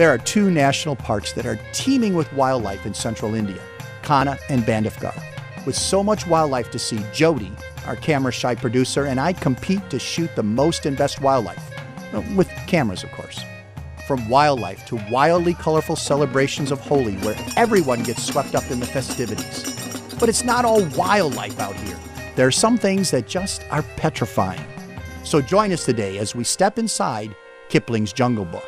There are two national parks that are teeming with wildlife in central India, Kanha and Bandhavgarh. With so much wildlife to see, Jody, our camera shy producer, and I compete to shoot the most and best wildlife. With cameras, of course. From wildlife to wildly colorful celebrations of Holi where everyone gets swept up in the festivities. But it's not all wildlife out here. There are some things that just are petrifying. So join us today as we step inside Kipling's Jungle Book.